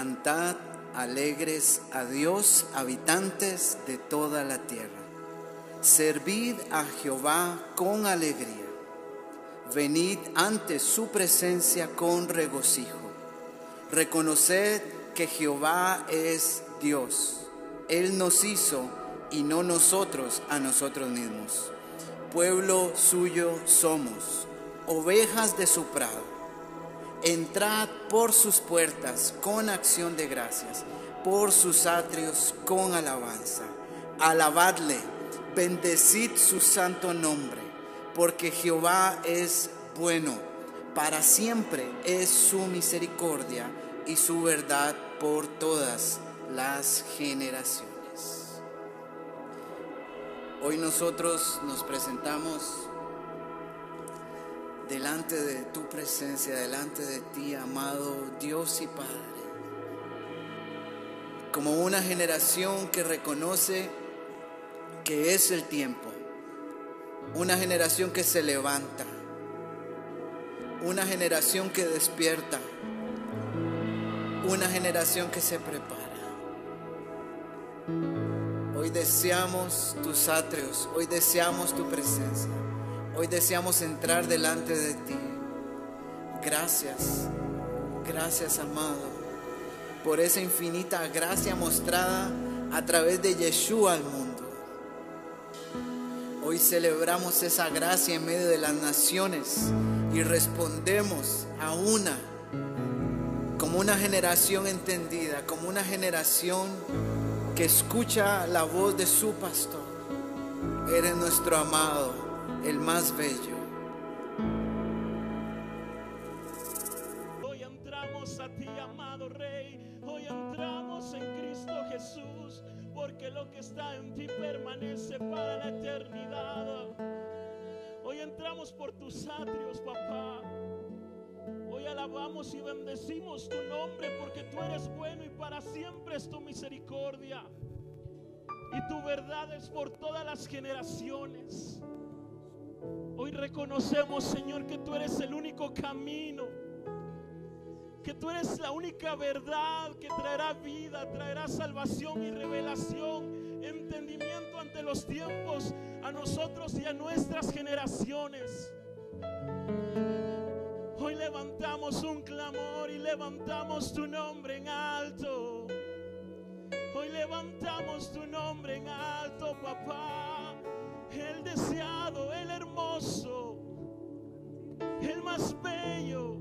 Cantad alegres a Dios, habitantes de toda la tierra. Servid a Jehová con alegría. Venid ante su presencia con regocijo. Reconoced que Jehová es Dios. Él nos hizo y no nosotros a nosotros mismos. Pueblo suyo somos, ovejas de su prado. Entrad por sus puertas con acción de gracias, por sus atrios con alabanza. Alabadle, bendecid su santo nombre, porque Jehová es bueno, para siempre es su misericordia y su verdad por todas las generaciones. Hoy nosotros nos presentamos delante de tu presencia, delante de ti, amado Dios y Padre, como una generación que reconoce que es el tiempo, una generación que se levanta, una generación que despierta, una generación que se prepara. Hoy deseamos tus atrios, hoy deseamos tu presencia, hoy deseamos entrar delante de ti. Gracias, gracias amado, por esa infinita gracia mostrada a través de Yeshua al mundo. Hoy celebramos esa gracia en medio de las naciones y respondemos a una como una generación entendida, como una generación que escucha la voz de su pastor. Eres nuestro amado, el más bello. Hoy entramos a ti, amado Rey. Hoy entramos en Cristo Jesús, porque lo que está en ti permanece para la eternidad. Hoy entramos por tus atrios, papá. Hoy alabamos y bendecimos tu nombre porque tú eres bueno y para siempre es tu misericordia. Y tu verdad es por todas las generaciones. Hoy reconocemos, Señor, que tú eres el único camino. Que tú eres la única verdad que traerá vida, traerá salvación y revelación, entendimiento ante los tiempos, a nosotros y a nuestras generaciones. Hoy levantamos un clamor y levantamos tu nombre en alto. Hoy levantamos tu nombre en alto, papá. El deseado, el hermoso, el más bello.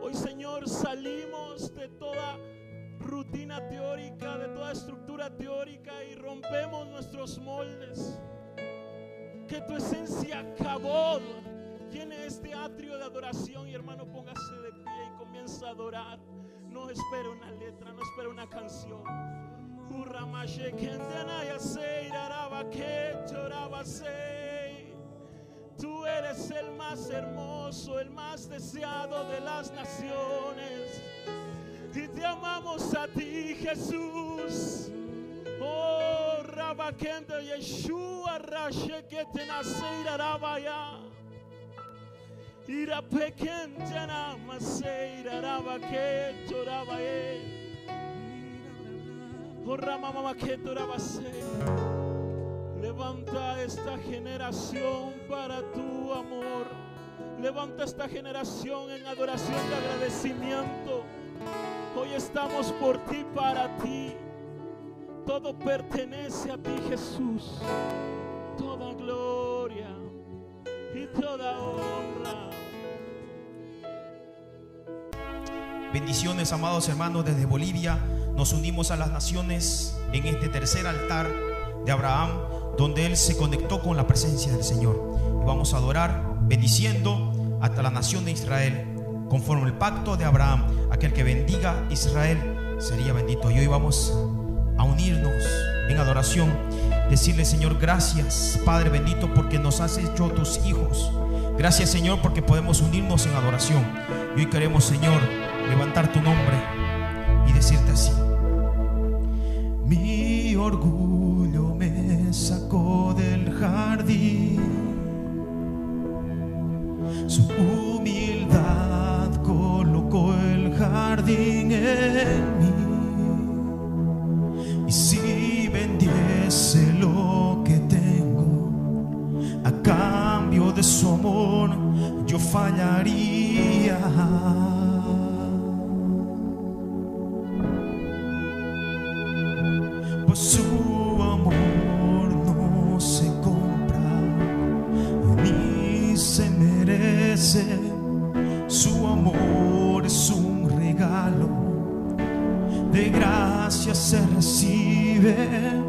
Hoy, Señor, salimos de toda rutina teórica, de toda estructura teórica y rompemos nuestros moldes. Que tu esencia acabó tiene este atrio de adoración y hermano póngase de pie y comienza a adorar. No espera una letra, no espera una canción. Tú eres el más hermoso, el más deseado de las naciones. Y te amamos a ti, Jesús. Oh, Rabakende Yeshua, Rashekete Naseira Rabaya. Ira pequeña maseira raba que Levanta esta generación para tu amor. Levanta esta generación en adoración y agradecimiento. Hoy estamos por ti, para ti. Todo pertenece a ti, Jesús. Toda gloria y toda honra. Bendiciones, amados hermanos, desde Bolivia. Nos unimos a las naciones en este tercer altar de Abraham, donde él se conectó con la presencia del Señor. Y vamos a adorar, bendiciendo hasta la nación de Israel, conforme el pacto de Abraham. Aquel que bendiga Israel sería bendito. Y hoy vamos a unirnos en adoración, decirle, Señor, gracias, Padre bendito, porque nos has hecho tus hijos. Gracias, Señor, porque podemos unirnos en adoración. Y hoy queremos, Señor, levantar tu nombre y decirte así. Mi orgullo me sacó del jardín. Su humildad colocó el jardín en mí. Y si vendiese lo que tengo a cambio de su amor, yo fallaría. su amor es un regalo, de gracia se recibe.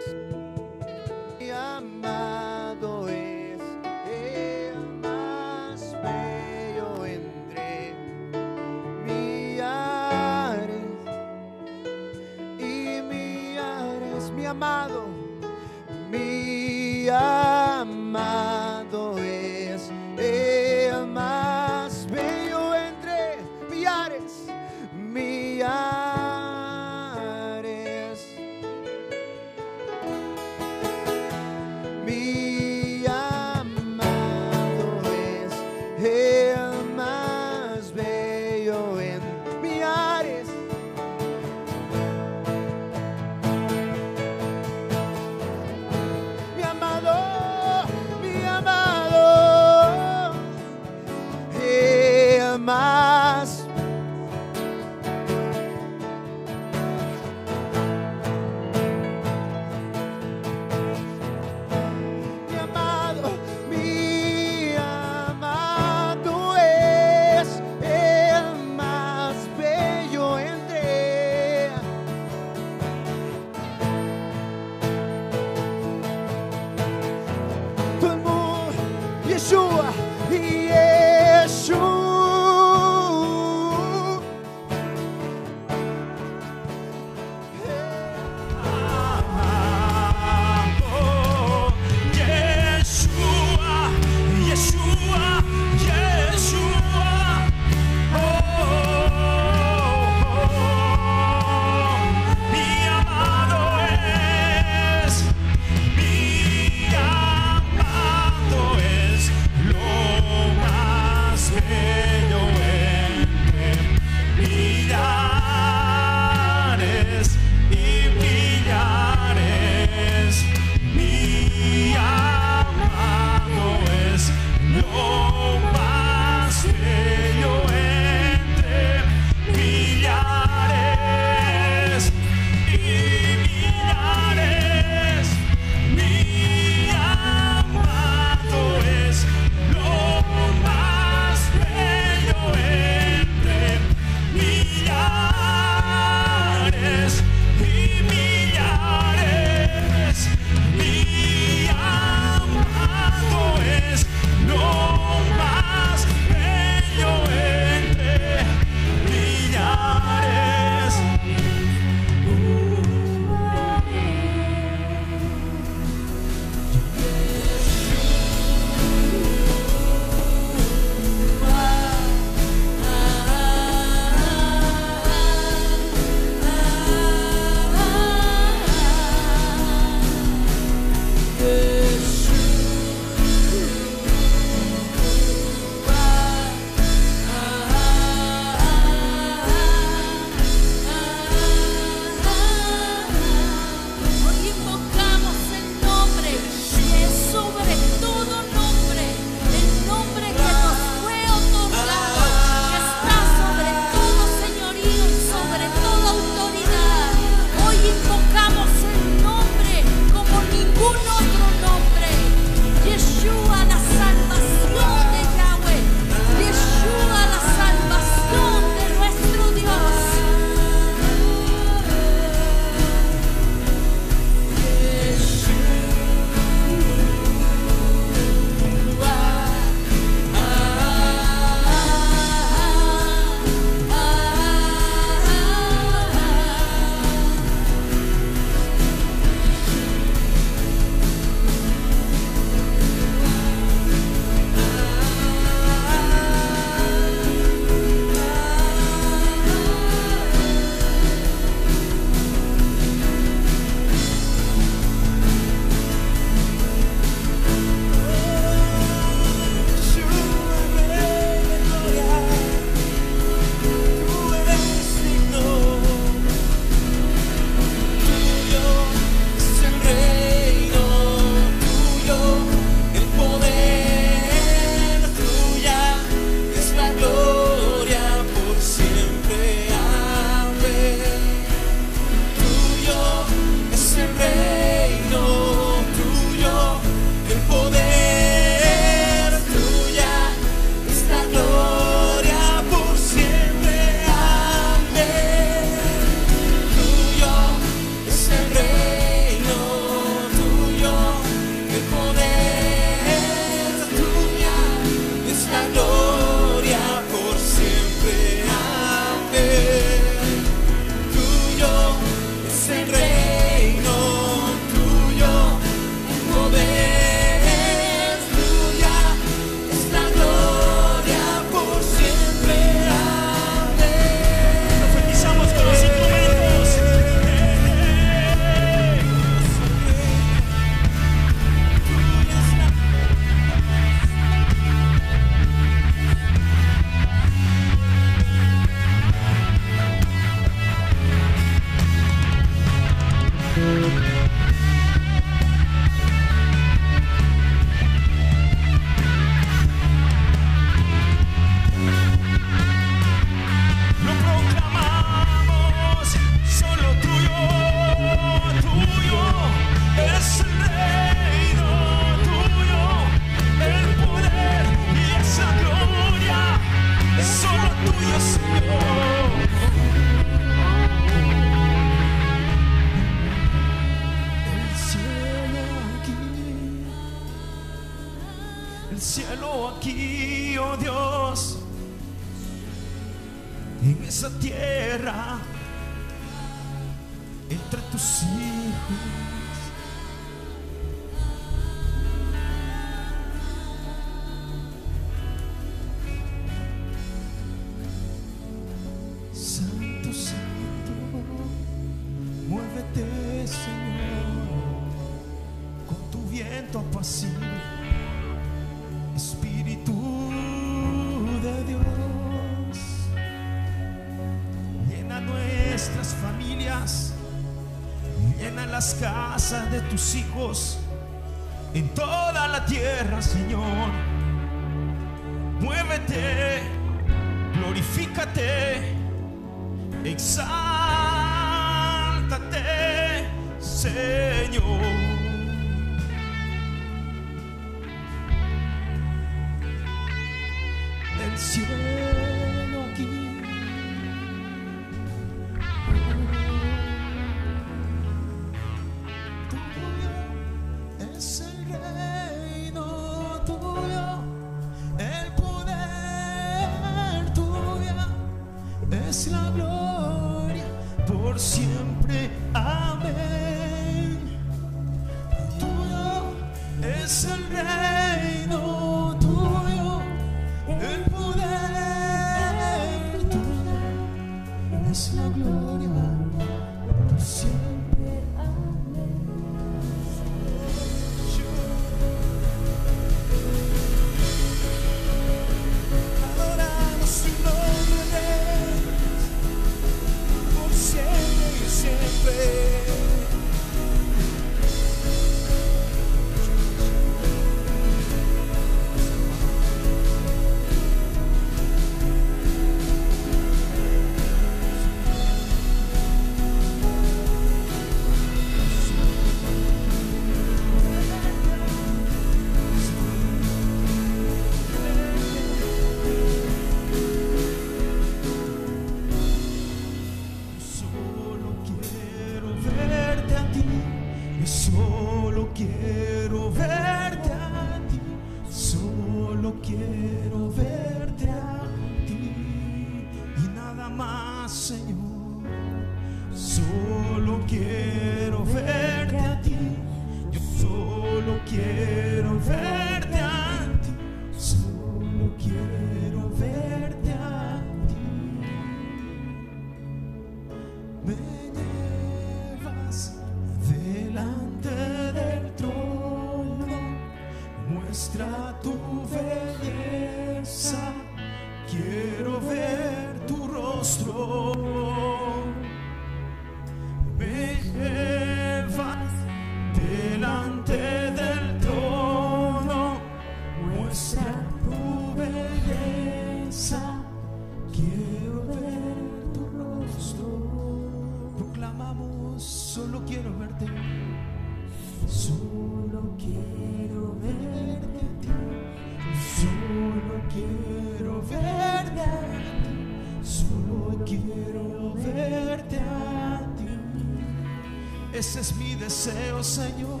Ese es mi deseo, Señor.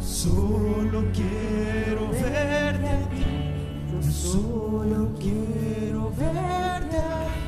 Solo quiero verte a ti. Solo quiero verte a.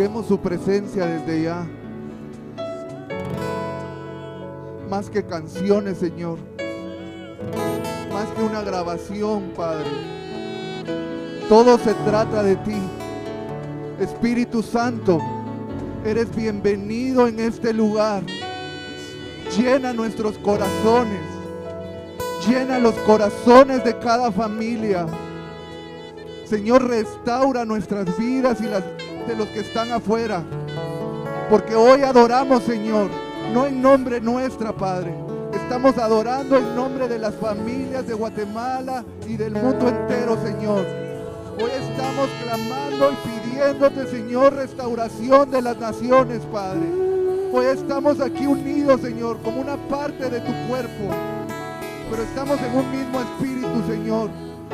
Su presencia desde ya. Más que canciones, Señor. Más que una grabación, Padre. Todo se trata de ti. Espíritu Santo, eres bienvenido en este lugar. Llena nuestros corazones. Llena los corazones de cada familia. Señor, restaura nuestras vidas y las de los que están afuera. Porque hoy adoramos, Señor, no en nombre nuestra, Padre. Estamos adorando en nombre de las familias de Guatemala y del mundo entero, Señor. Hoy estamos clamando y pidiéndote, Señor, restauración de las naciones, Padre. Hoy estamos aquí unidos, Señor, como una parte de tu cuerpo. Pero estamos en un mismo espíritu, Señor.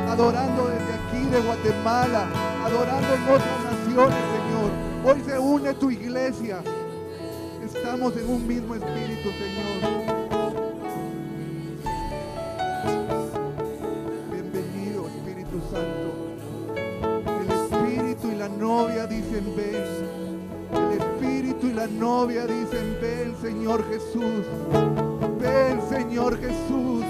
Adorando desde aquí de Guatemala, adorando en otras Señor. Hoy se une tu iglesia. Estamos en un mismo espíritu, Señor. Bienvenido, Espíritu Santo. El Espíritu y la novia dicen ven. El Espíritu y la novia dicen ven, Señor Jesús. Ven, Señor Jesús.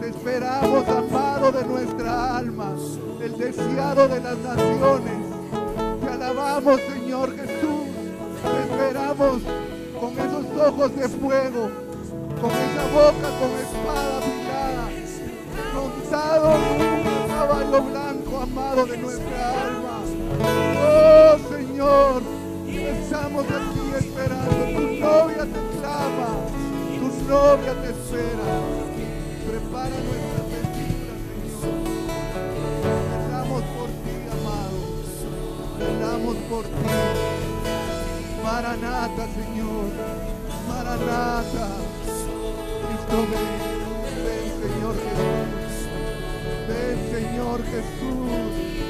Te esperamos, amado de nuestra alma, el deseado de las naciones. Te alabamos, Señor Jesús. Te esperamos con esos ojos de fuego, con esa boca con espada afilada, montado en un caballo blanco, amado de nuestra alma. Oh Señor, estamos aquí esperando. Tu novia te clama, tu novia te espera. Prepara nuestras Por ti. Maranata, Señor. Maranata. Cristo, ven. Ven, Señor Jesús. Ven, Señor Jesús.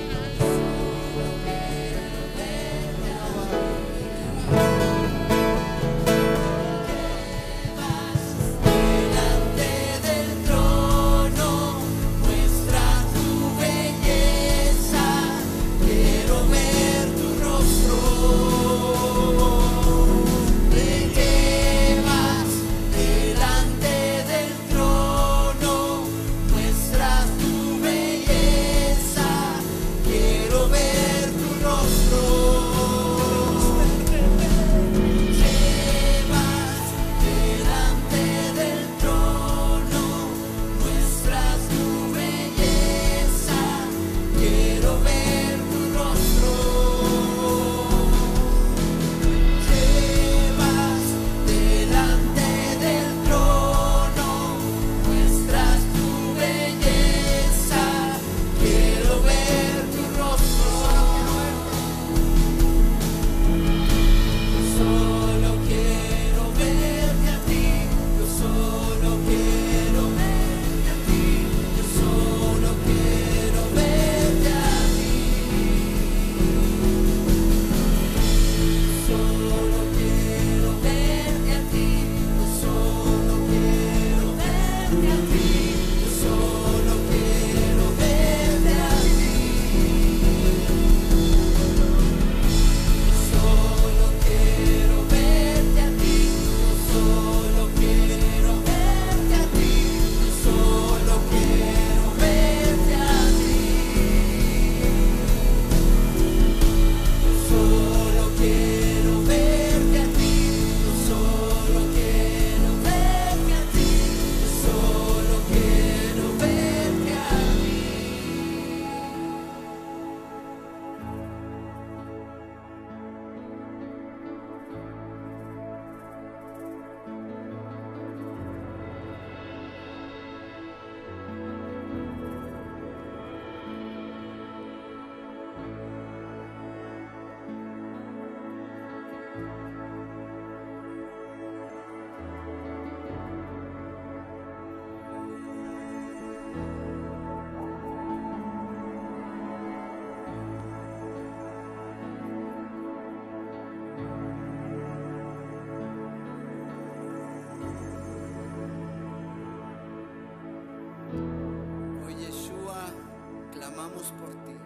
clamamos por ti.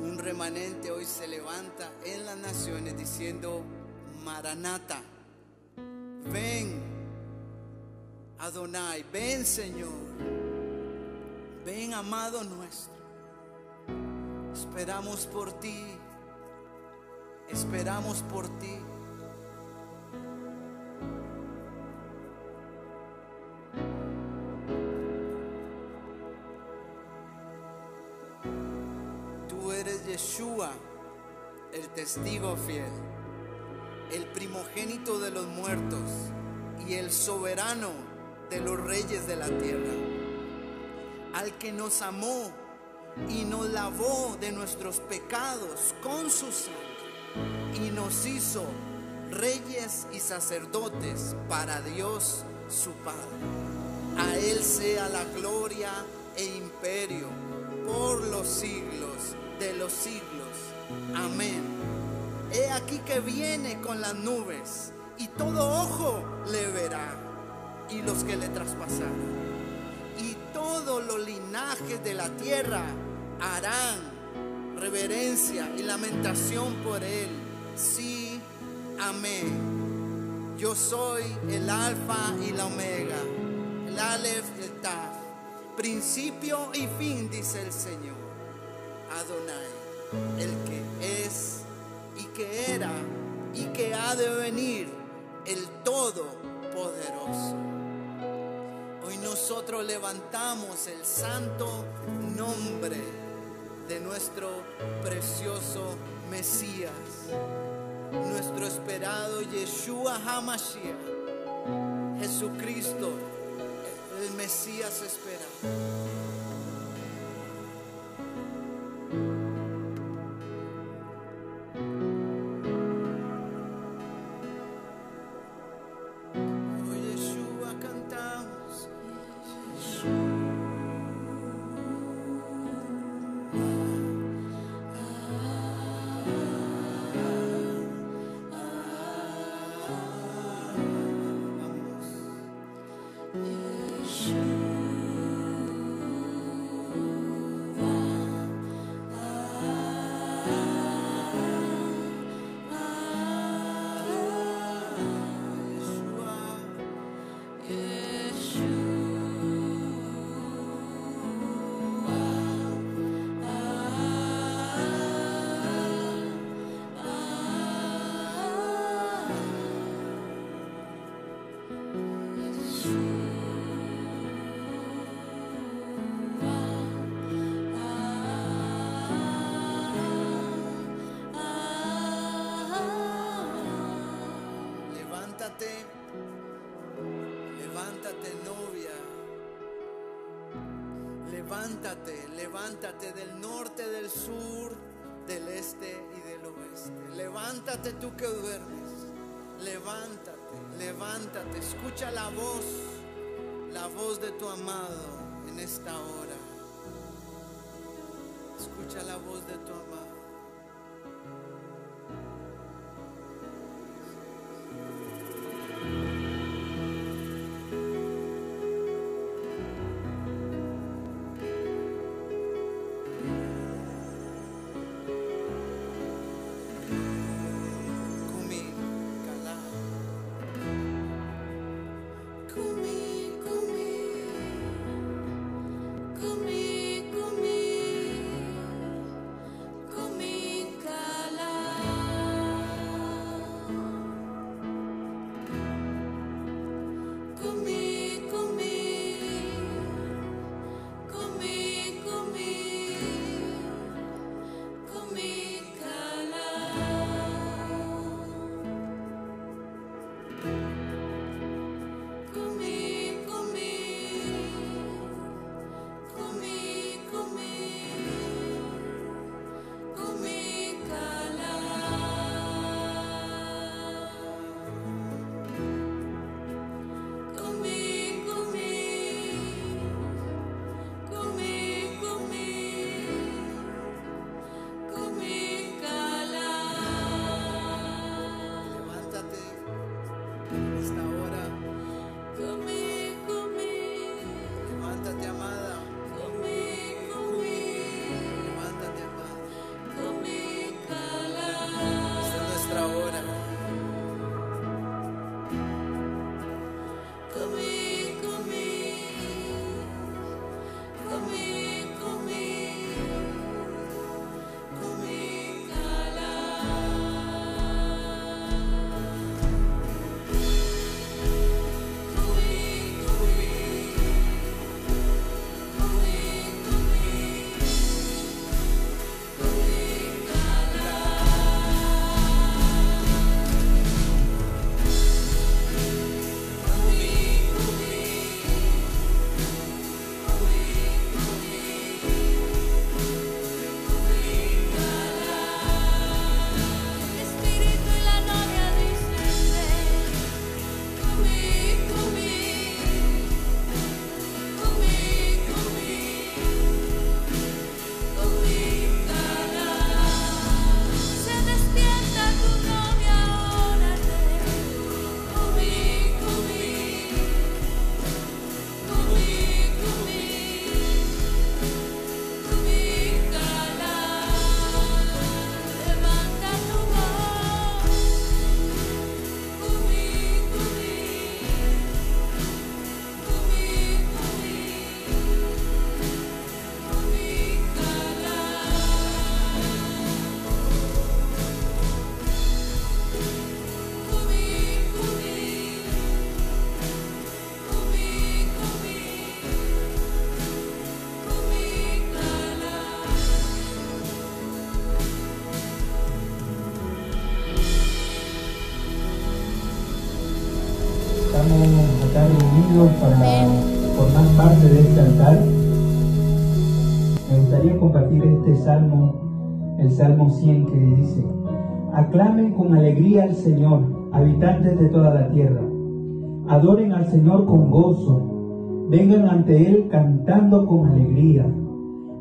Un remanente hoy se levanta en las naciones diciendo, Maranata, ven Adonai, ven Señor, ven amado nuestro. Esperamos por ti, esperamos por ti. Testigo fiel, el primogénito de los muertos y el soberano de los reyes de la tierra, al que nos amó y nos lavó de nuestros pecados con su sangre y nos hizo reyes y sacerdotes para Dios su Padre. A Él sea la gloria e imperio por los siglos de los siglos. Amén. He aquí que viene con las nubes y todo ojo le verá y los que le traspasaron. Y todos los linajes de la tierra harán reverencia y lamentación por él. Sí, amén. Yo soy el alfa y la omega, el alef y el taf, principio y fin, dice el Señor. Adonai, el que es y que era y que ha de venir, el Todopoderoso. Hoy nosotros levantamos el santo nombre de nuestro precioso Mesías, nuestro esperado Yeshua HaMashiach, Jesucristo, el Mesías esperado. Levántate, levántate del norte, del sur, del este y del oeste. Levántate tú que duermes. Levántate, levántate. Escucha la voz, la voz de tu amado en esta hora. Escucha la voz de tu amado. Para formar parte de este altar. Me gustaría compartir este salmo, el Salmo 100 que dice, Aclamen con alegría al Señor, habitantes de toda la tierra. Adoren al Señor con gozo. Vengan ante Él cantando con alegría.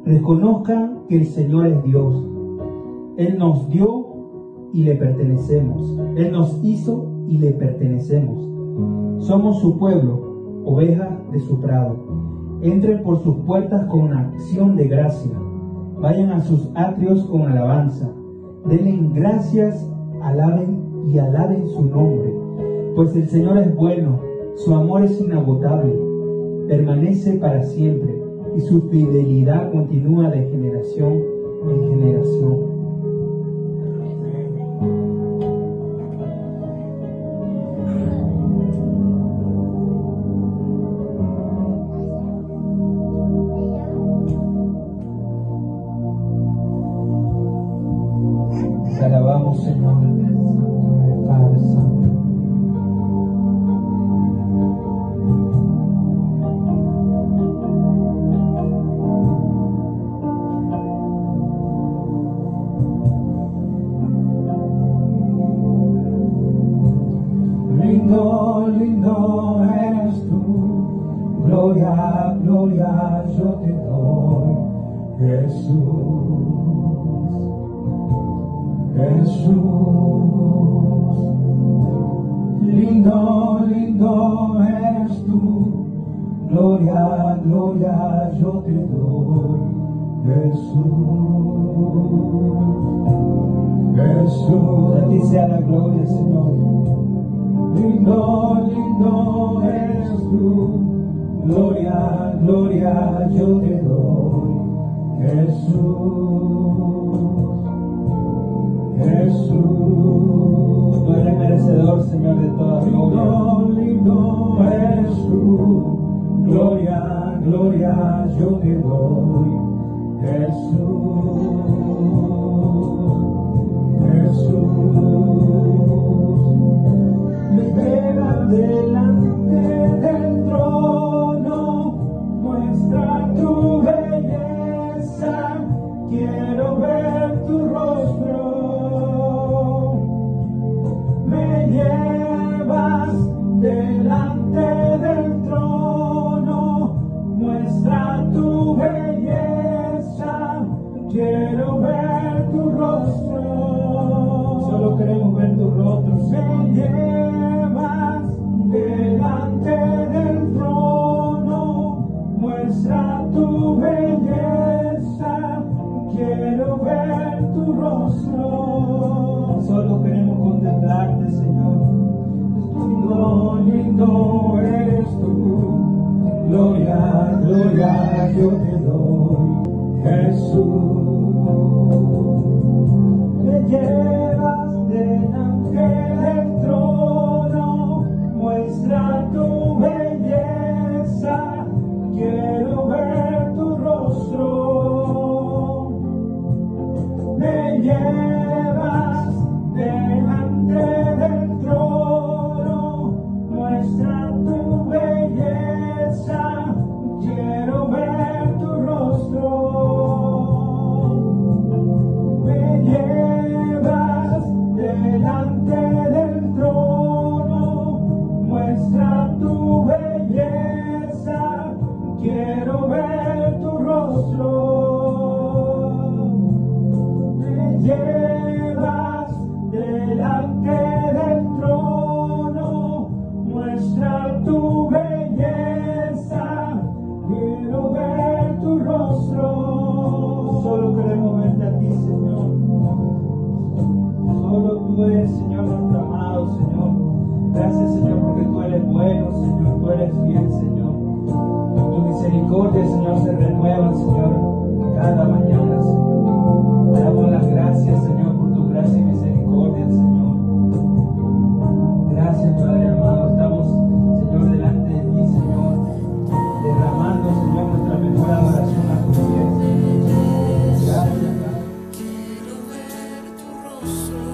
Reconozcan que el Señor es Dios. Él nos dio y le pertenecemos. Él nos hizo y le pertenecemos. Somos su pueblo, ovejas de su prado. Entren por sus puertas con acción de gracia. Vayan a sus atrios con alabanza. Denle gracias, alaben y alaben su nombre. Pues el Señor es bueno, su amor es inagotable, permanece para siempre y su fidelidad continúa de generación en generación. Gloria, gloria yo te doy, Jesús, Jesús, a ti sea la gloria, Señor. Lindo, lindo eres tú, gloria, gloria yo te doy. Jesús, rostro. Me llevas delante del trono, muestra tu belleza, quiero ver tu rostro. Solo queremos contemplarte, Señor. Lindo, lindo eres tú. Gloria, gloria yo te doy, tu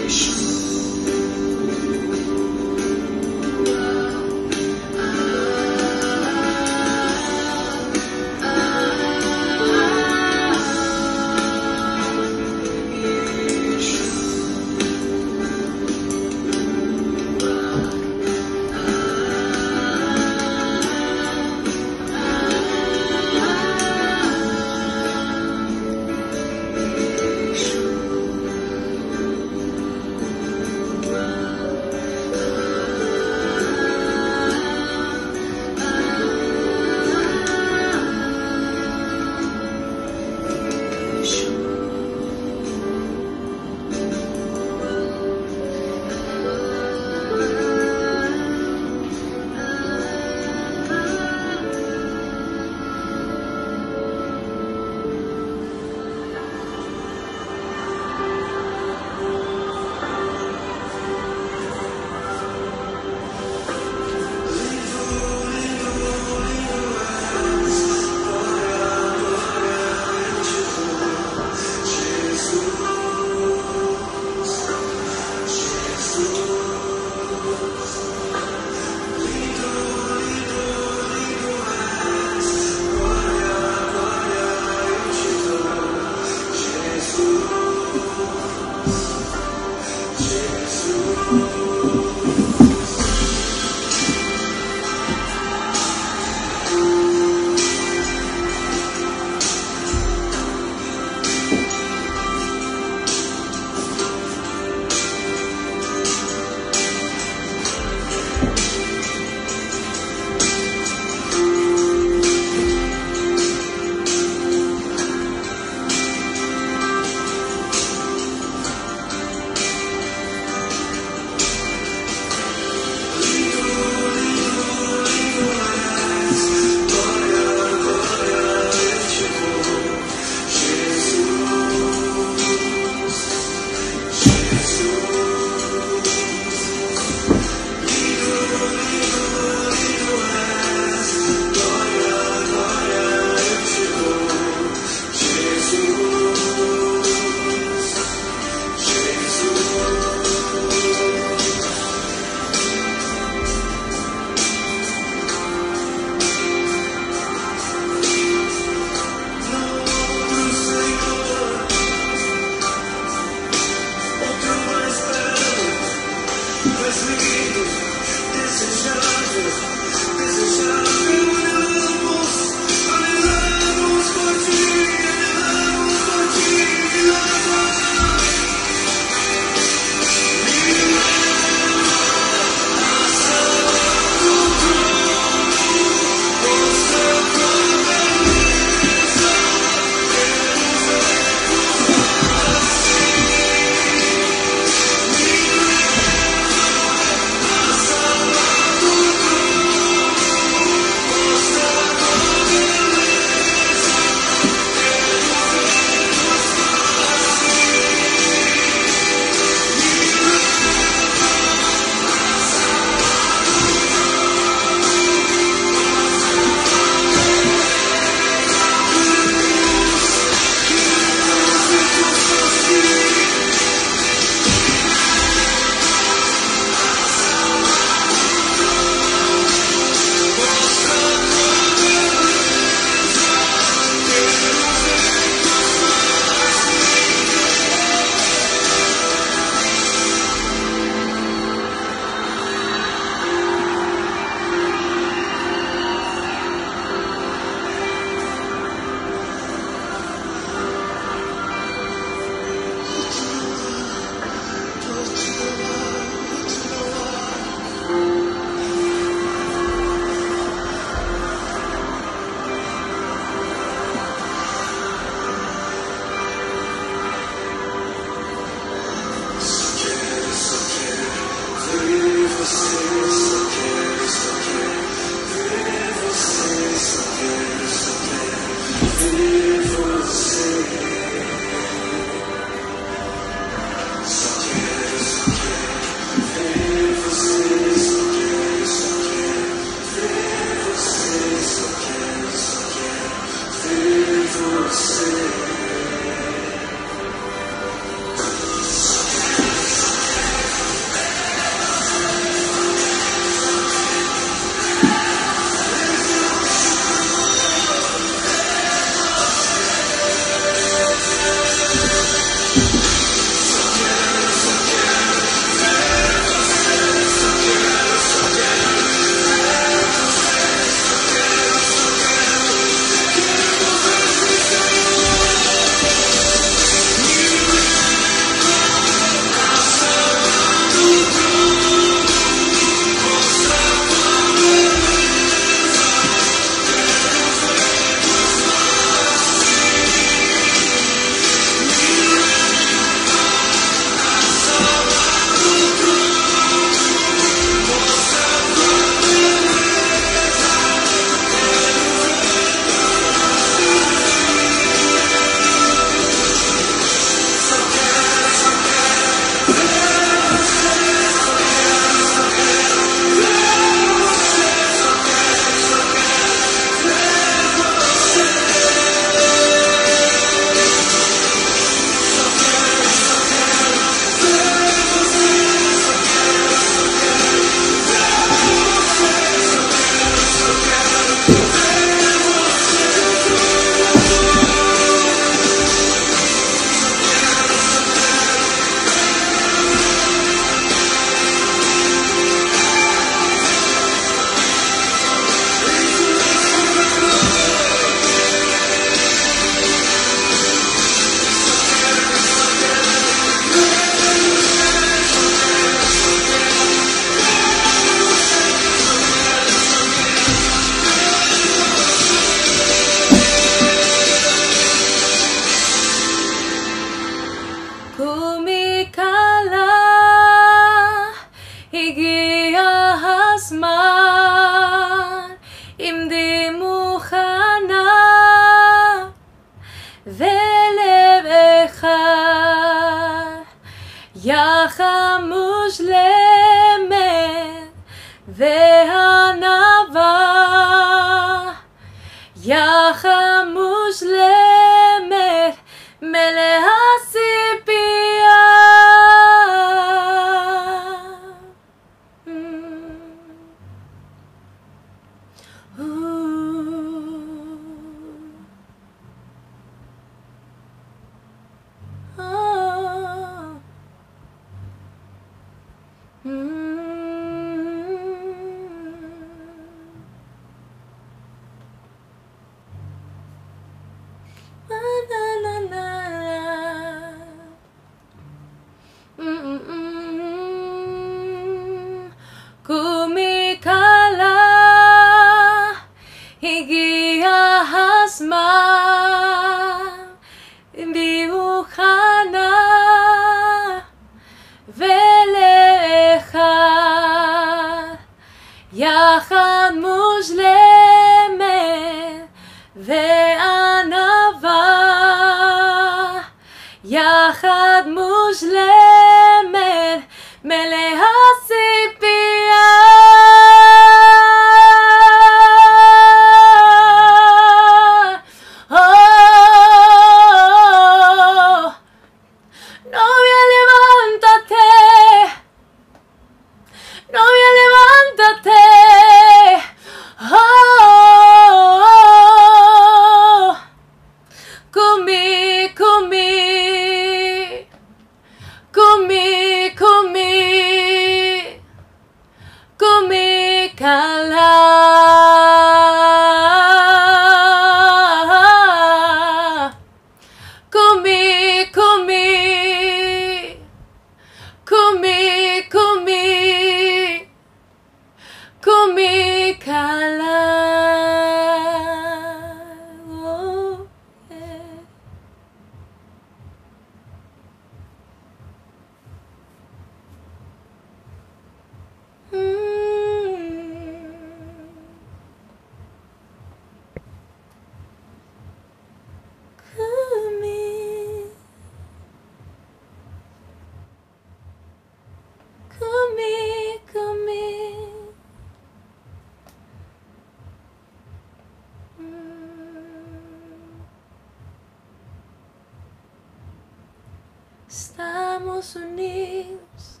Estamos unidos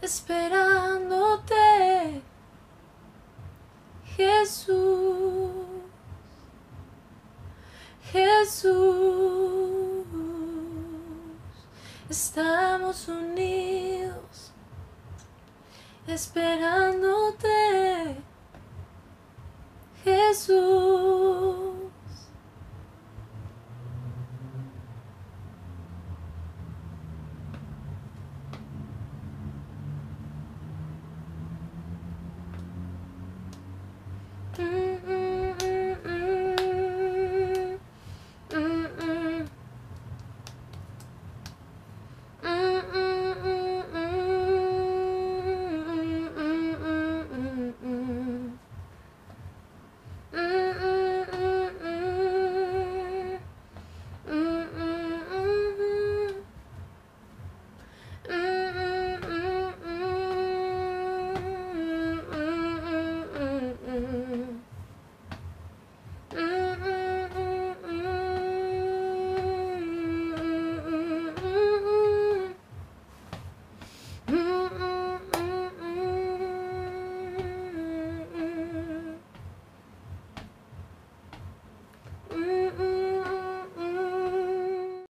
esperándote, Jesús, Jesús. Estamos unidos esperándote, Jesús.